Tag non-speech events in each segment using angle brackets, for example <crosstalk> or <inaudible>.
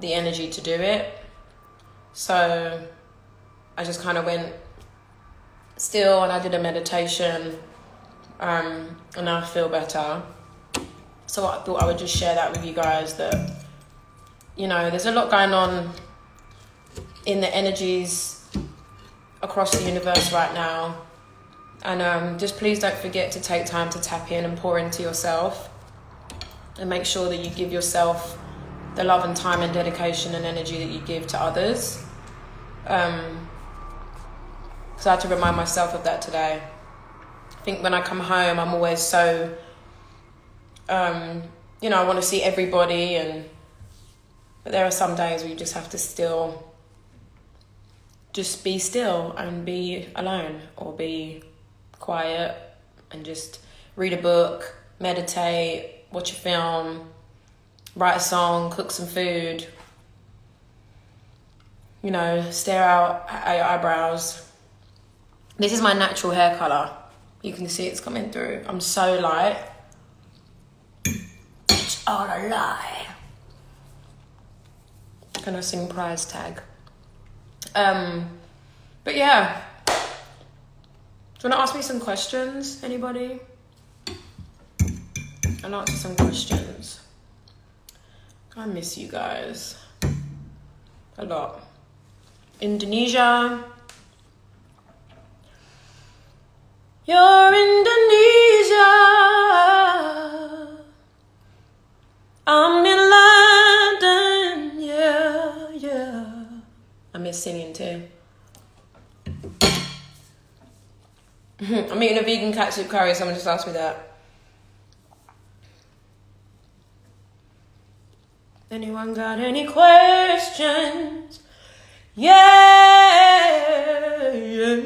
the energy to do it. So I just kind of went still and I did a meditation um, and I feel better. So I thought I would just share that with you guys that, you know, there's a lot going on in the energies across the universe right now. And um, just please don't forget to take time to tap in and pour into yourself and make sure that you give yourself the love and time and dedication and energy that you give to others. Um, so I had to remind myself of that today. I think when I come home, I'm always so, um, you know, I want to see everybody, and but there are some days where you just have to still, just be still and be alone, or be quiet and just read a book, meditate, watch a film, write a song, cook some food, you know, stare out at your eyebrows. This is my natural hair color. You can see it's coming through. I'm so light. It's all a lie. Gonna sing price tag. Um, but yeah. Do you wanna ask me some questions? Anybody? I'll answer some questions. I miss you guys a lot. Indonesia. You're Indonesia. I'm in London. Yeah, yeah. I miss singing too. <laughs> I'm eating a vegan katsu curry. Someone just asked me that. Anyone got any questions? Yeah, yeah.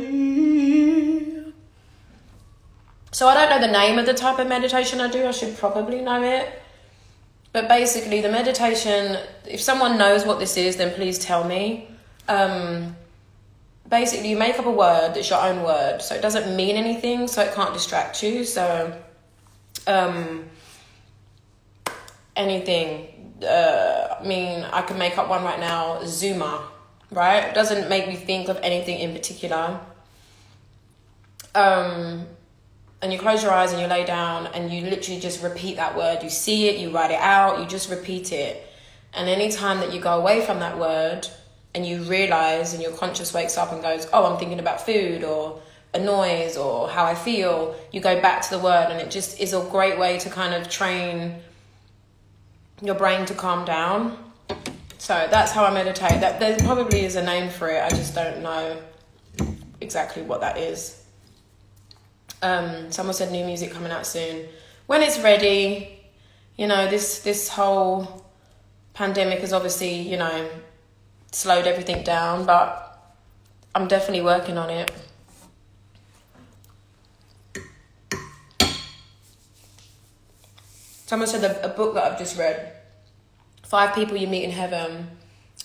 So I don't know the name of the type of meditation I do. I should probably know it. But basically, the meditation, if someone knows what this is, then please tell me. Um, basically, you make up a word that's your own word. So it doesn't mean anything, so it can't distract you. So, um, anything uh, I mean, I can make up one right now, Zuma, right? Doesn't make me think of anything in particular. Um, and you close your eyes and you lay down and you literally just repeat that word. You see it, you write it out, you just repeat it. And any time that you go away from that word and you realize and your conscious wakes up and goes, oh, I'm thinking about food or a noise or how I feel, you go back to the word and it just is a great way to kind of train your brain to calm down. So that's how I meditate. That there probably is a name for it. I just don't know exactly what that is. Um, someone said new music coming out soon. When it's ready, you know, this this whole pandemic has obviously, you know, slowed everything down, but I'm definitely working on it. Someone said a, book that I've just read, Five People You Meet in Heaven.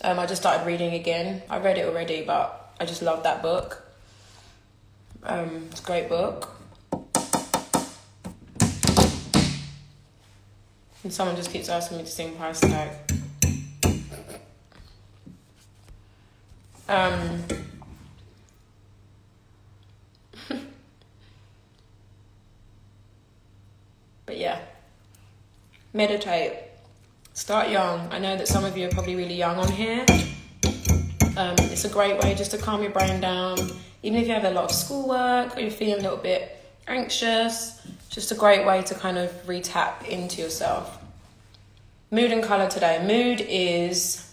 Um, I just started reading again. I read it already, but I just love that book. Um, it's a great book. And someone just keeps asking me to sing price tag. Um, but yeah meditate. Start young. I know that some of you are probably really young on here. Um, it's a great way just to calm your brain down. Even if you have a lot of schoolwork or you're feeling a little bit anxious, just a great way to kind of retap into yourself. Mood and color today. Mood is.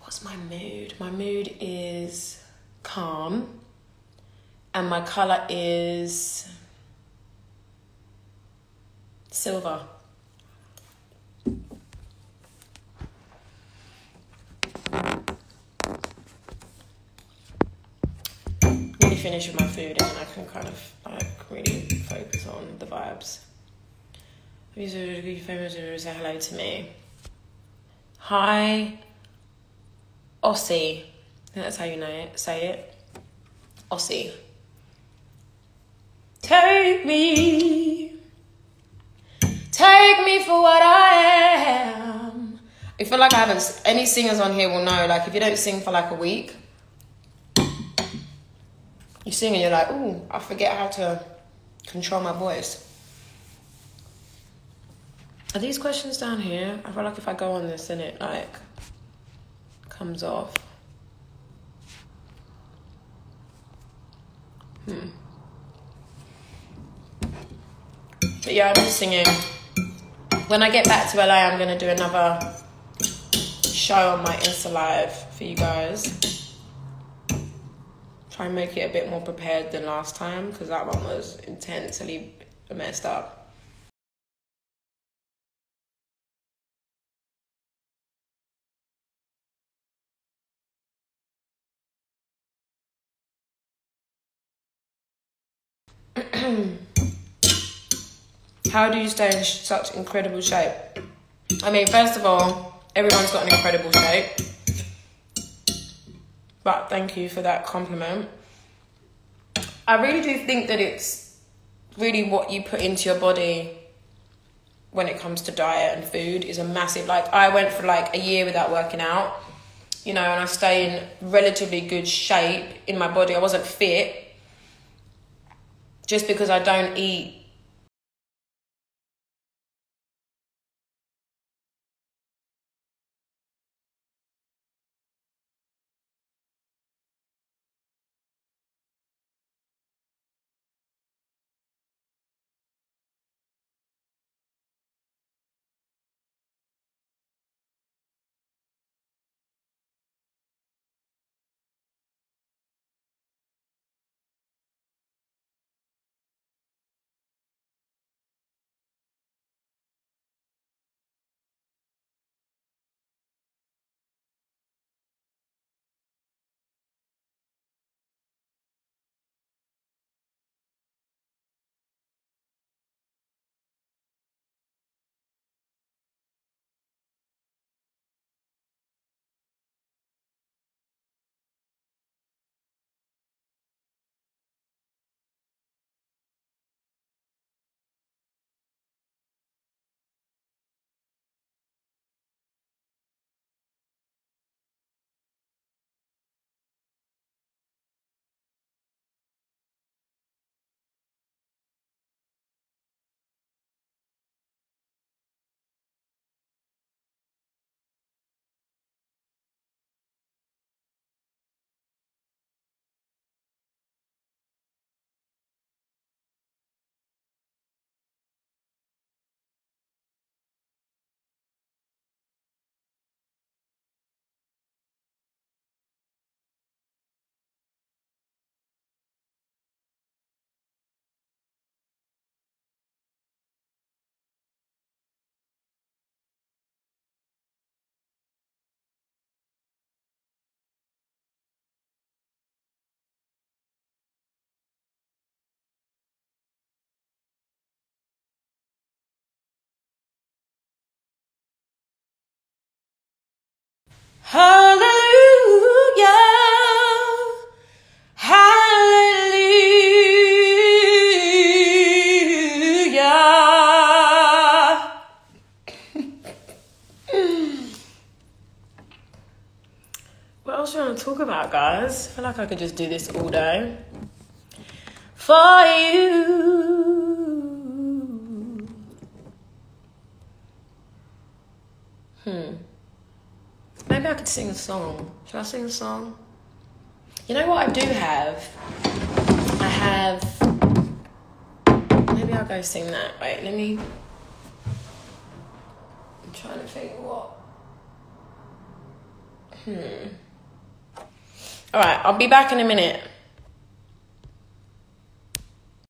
What's my mood? My mood is calm, and my color is silver. Really finish with my food and I can kind of like really focus on the vibes. Famous say hello to me. Hi Aussie. That's how you know it. Say it. Aussie. Take me Take me for what I am. I feel like I haven't. Any singers on here will know. Like, if you don't sing for like a week, you sing and you're like, "Ooh, I forget how to control my voice." Are these questions down here? I feel like if I go on this, and it like comes off. Hmm. But yeah, I'm just singing. When I get back to LA, I'm gonna do another show on my Insta Live for you guys. Try and make it a bit more prepared than last time because that one was intensely messed up. <clears throat> How do you stay in such incredible shape? I mean, first of all, everyone's got an incredible shape. But thank you for that compliment. I really do think that it's really what you put into your body when it comes to diet and food is a massive like I went for like a year without working out, you know, and I stay in relatively good shape in my body. I wasn't fit just because I don't eat do you want to talk about, guys? I feel like I could just do this all day. For you. Hmm. Maybe I could sing a song. Should I sing a song? You know what I do have? I have. Maybe I'll go sing that. Wait, let me. I'm trying to think what. Hmm. Alright, I'll be back in a minute.